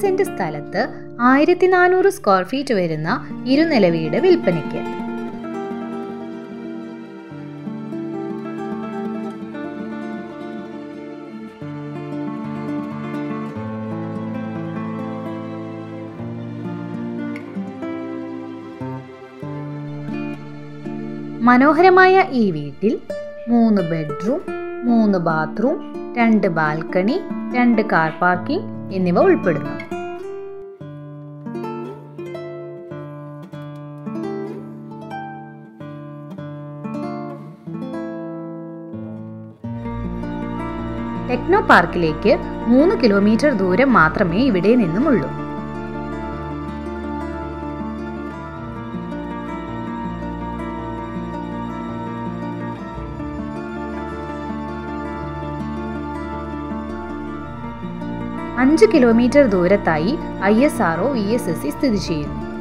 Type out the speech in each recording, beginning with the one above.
സ്ഥലത്ത് ആയിരത്തി നാനൂറ് സ്ക്വയർ ഫീറ്റ് വരുന്ന ഇരുനില വീട് വിൽപ്പനയ്ക്ക്. മനോഹരമായ ഈ വീട്ടിൽ മൂന്ന് ബെഡ്റൂം മൂന്ന് ബാത്റൂം രണ്ട് ബാൽക്കണി രണ്ട് കാർ പാർക്കിംഗ് എന്നിവ ഉൾപ്പെടുന്നു. ടെക്നോ പാർക്കിലേക്ക് മൂന്ന് കിലോമീറ്റർ ദൂരം മാത്രമേ ഇവിടെ നിന്നുമുള്ളൂ. അഞ്ച് kilometre ദൂരത്തായി I S R O V S S C സ്ഥിതി ചെയ്യുന്നു.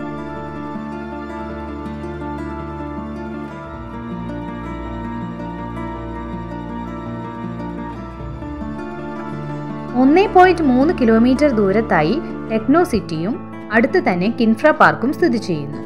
ഒന്നേ പോയിന്റ് മൂന്ന് കിലോമീറ്റർ ദൂരത്തായി ടെക്നോ സിറ്റിയും അടുത്ത് തന്നെ കിൻഫ്ര പാർക്കും സ്ഥിതി ചെയ്യുന്നു.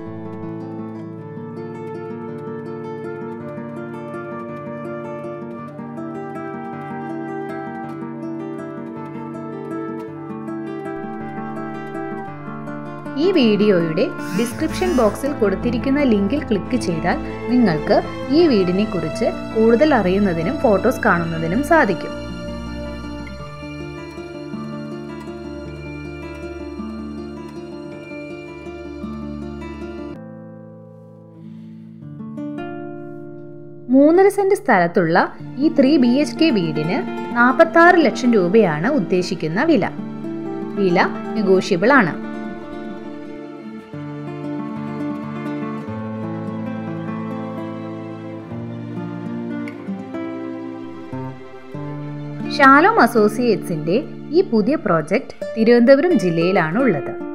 ഈ വീഡിയോയുടെ ഡിസ്ക്രിപ്ഷൻ ബോക്സിൽ കൊടുത്തിരിക്കുന്ന ലിങ്കിൽ ക്ലിക്ക് ചെയ്താൽ നിങ്ങൾക്ക് ഈ വീടിനെ കുറിച്ച് കൂടുതൽ അറിയുന്നതിനും ഫോട്ടോസ് കാണുന്നതിനും സാധിക്കും. മൂന്നര സെന്റ് സ്ഥലത്തുള്ള ഈ ത്രീ ബി എച്ച് കെ വീടിന് നാൽപ്പത്തി ലക്ഷം രൂപയാണ് ഉദ്ദേശിക്കുന്ന വില. വില നെഗോഷ്യബിൾ ആണ്. ഷാലോം അസോസിയേറ്റ്സിന്റെ ഈ പുതിയ പ്രോജക്റ്റ് തിരുവനന്തപുരം ജില്ലയിലാണ് ഉള്ളത്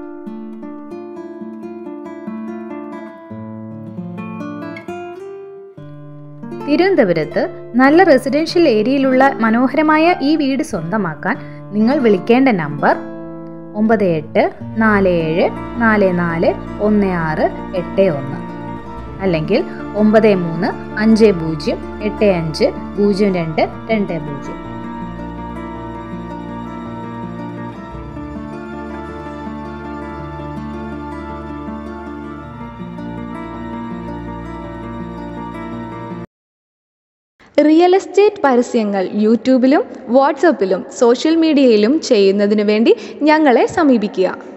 തിരുവനന്തപുരത്ത് നല്ല റെസിഡൻഷ്യൽ ഏരിയയിലുള്ള മനോഹരമായ ഈ വീട് സ്വന്തമാക്കാൻ നിങ്ങൾ വിളിക്കേണ്ട നമ്പർ ഒമ്പത് എട്ട് നാല് ഏഴ് നാല് നാല് ഒന്ന് ആറ് എട്ട് ഒന്ന്. അല്ലെങ്കിൽ ഒമ്പത് മൂന്ന് അഞ്ച് പൂജ്യം എട്ട് അഞ്ച് പൂജ്യം രണ്ട് രണ്ട് പൂജ്യം. റിയൽ എസ്റ്റേറ്റ് പരസ്യങ്ങൾ യൂട്യൂബിലും വാട്സപ്പിലും സോഷ്യൽ മീഡിയയിലും ചെയ്യുന്നതിന് വേണ്ടി ഞങ്ങളെ സമീപിക്കുക.